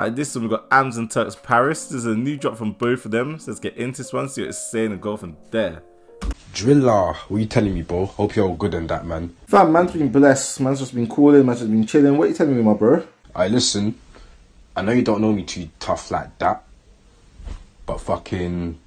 Alright, this one we've got Amzz and Turkz Paris. There's a new drop from both of them. So let's get into this one, see what it's saying and go from there. Driller, what you telling me, bro? Hope you're all good in that, man. Fam, man's been blessed. Man's just been cooling. Man's just been chilling. What you telling me, my bro? I listen. I know you don't know me too tough like that, but fucking,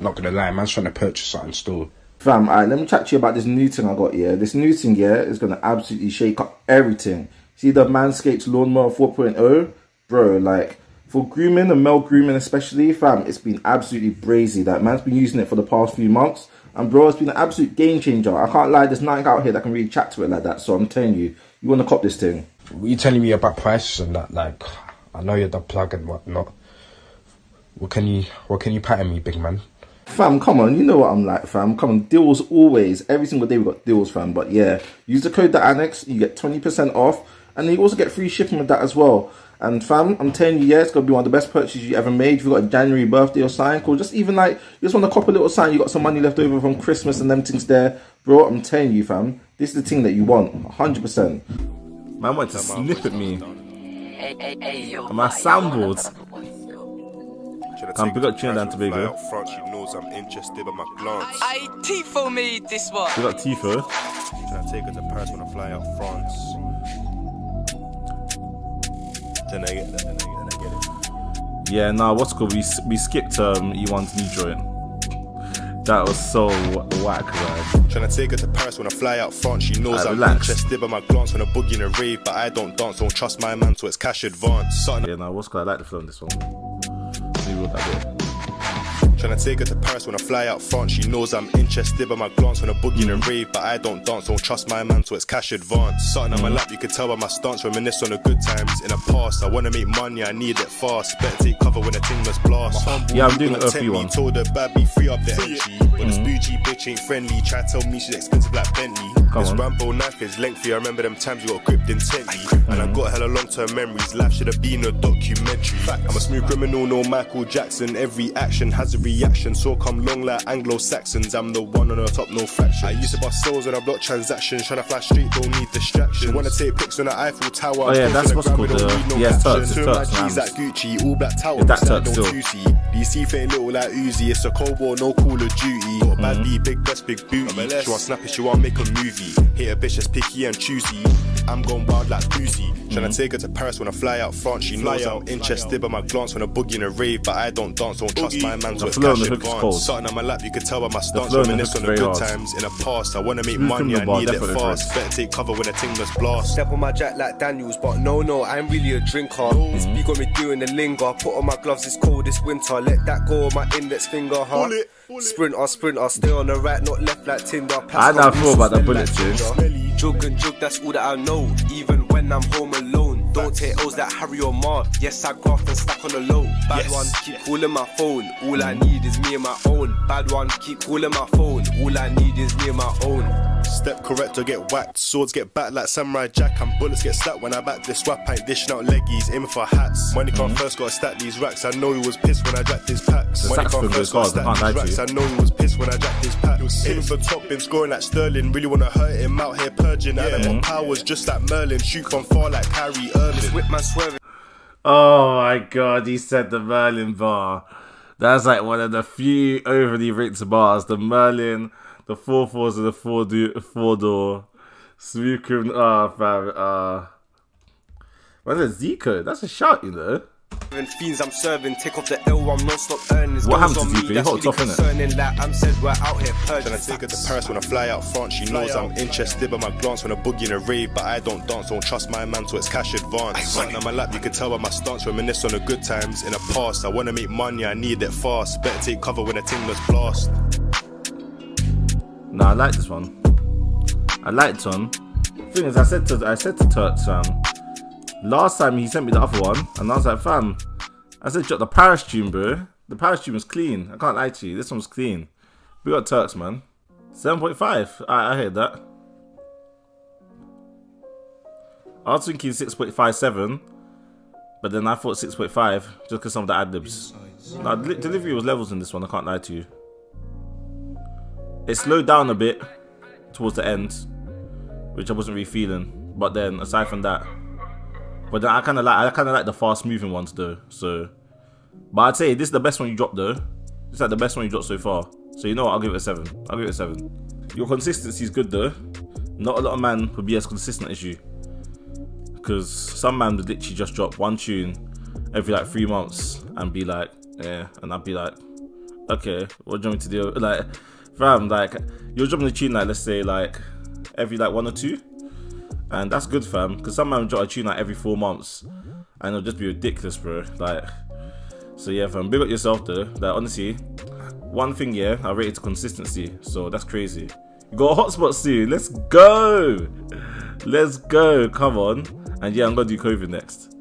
not gonna lie, man's trying to purchase something still. Fam, alright, let me chat to you about this new thing I got here. This new thing here is gonna absolutely shake up everything. See the Manscaped Lawnmower 4.0? Bro, like, for grooming and male grooming especially, fam, it's been absolutely brazy. That man's been using it for the past few months. And bro, it's been an absolute game changer. I can't lie, there's nothing out here that can really chat to it like that. So I'm telling you, you want to cop this thing. What you telling me about prices and that? Like, I know you're the plug and whatnot. What can you, what can you pattern me, big man? Fam, come on, you know what I'm like, fam. Come on, deals always. Every single day we got deals, fam. But yeah, use the code the annex, you get 20% off, and you also get free shipping with that as well. And fam, I'm telling you, yeah, it's gonna be one of the best purchases you ever made. If you got a January birthday or something, or just even like you just want a cop a little sign, you got some money left over from Christmas and them things there, bro. I'm telling you, fam, this is the thing that you want, 100%. Man went to snip at me. On my soundboards. Come big up Trinidad and Tobago. Front, she knows I'm interested by my glance. I Tifo made this one. We got Tifo. Tryna take her to Paris when I fly out France. Then I get that, then I get, then I get it. Yeah, nah, what's cool? We we skipped um E1's new joint. That was so whack, man. to take her to Paris when I fly out front. She knows I'm relax. interested by my glance when I boogie in a rave, but I don't dance. Don't trust my man, so it's cash advance. Something Yeah, nah, what's cool? I like the flow on this one. Maybe with that bit. Tryna take her to Paris when I fly out front. She knows I'm interested by my glance when I boogie in a rave, but I don't dance. Don't trust my man, so it's cash advance. Something on my mm. lap, you could tell by my stance. Reminisce on the good times in the past. I wanna make money, I need it fast. Better take cover when the thing must blast. Mm. Humble, Yeah, I'm you doing gonna the tempt OP me, one. Told her bad be free up the entry. But this mm. bougie bitch ain't friendly. Try to tell me she's expensive like Bentley. Come this on. Rambo knife is lengthy. I remember them times you got gripped intently. And I got hella long term memories. Life should have been a documentary. I'm a smooth criminal, no Michael Jackson. Every action has a reaction. So come long like Anglo Saxons. I'm the one on the top, no fraction. I used to bust sales when I block transactions. Tryna fly straight, don't need distractions. Wanna take pics on the Eiffel Tower. Oh, yeah, that's what's called we don't the- need no yeah, it's. Turkz, it's Two Turkz, at Gucci, all black towel. Is that beside Turkz no still? DC fit little like Uzi. It's a cold war, no Call of Duty. Got a bad mm-hmm. B, big breast, big booty. She want snap it, she want make a movie. Hit a bitch that's picky and choosy. I'm going wild like Boozy. Tryna mm-hmm. take her to Paris when I fly out front. She knows I'm interested by my glance when I boogie in a rave, but I don't dance. Don't trust my man, so The it's flow on the hook is cold. Something on my lap, you could tell by my stance. flow on the Reminisce hook on is the very good hard. times in the past. I wanna make Smooth money, I bar, need it definitely fast. correct. Better take cover when the ting must blast. Step on my jack like Daniels, but no, no, I'm really a drinker. This beat got me doing the linger. Put on my gloves, it's cold this winter. Let that go on my index finger, huh? Pull it, pull it. Sprinter, sprinter, stay on the right, not left like Tinder. Pass I don't come feel about that smell bullet, like dude. ginger. Jug and jug, that's all that I know. Even when I'm home alone, don't take O's like Harry or Marv. Yes, I graft and stack on the low. Bad Yes. one, keep calling my phone. All I mm. need is me and my own. Bad one, keep calling my phone. All I need is me and my own. Step correct or get whacked. Swords get back like Samurai Jack. And bullets get slapped when I back this swap. I ain't dishing out leggies, aiming for hats. Money can't mm-hmm. first gotta stack these racks. I know he was pissed when I jacked his packs. The Money saxophone can't first gotta stack these racks. I know he was pissed when I jacked his packs. Aiming for top, been scoring like Sterling. Really wanna hurt him out here purging. And I got powers mm-hmm. just like Merlin. Shoot from far like Kyrie Irving. Whip man swerving. Oh my god, he said the Merlin bar. That's like one of the few overly written bars. The Merlin, the four fours and the four do four door. Smooth criminal. Ah, fam. Ah. What's a Zico? That's a shout, you know. Fiends I'm serving, take off the L, I'm non stop earning. What happened Goals to on Zico? me, He that's hot really top, innit? concerning. Like I'm said, we're out here purging. Tryna take her to Paris when I fly out front. She knows I'm interested by my glance when I boogie in a rave, but I don't dance. Don't trust my man, so it's cash advance. Something on my lap, you could tell by my stance. Reminisce on the good times in the past. I wanna make money, I need it fast. Better take cover when the ting does blast. Nah, I like this one. I like this one. Thing is, I said to I said to Turkz, fam. Last time he sent me the other one, and I was like, fam. I said, the Paris tune, bro. The Paris tune was clean. I can't lie to you. This one's clean. We got Turkz, man. Seven point five. I I heard that. I was thinking six point five seven, but then I thought six point five just because some of the ad libs. Deli- delivery was levels in this one. I can't lie to you. It slowed down a bit towards the end, which I wasn't really feeling. But then, aside from that, But then I kind of like I kind of like the fast moving ones though. So, but I'd say this is the best one you dropped though. Is like the best one you dropped so far. So you know what? I'll give it a seven. I'll give it a seven. Your consistency is good though. Not a lot of man would be as consistent as you. Because some man would literally just drop one tune every like three months and be like, yeah, and I'd be like, okay, what do you want me to do? Like, fam, like you're dropping a tune like let's say like every like one or two, and that's good, fam. Because some man drop a tune like every four months, and it'll just be ridiculous, bro. Like, so yeah, fam, big up yourself though. Like honestly, one thing yeah, I rate it to consistency, so that's crazy. You got a hotspot soon. Let's go. Let's go. Come on. And yeah, I'm gonna do COVID next.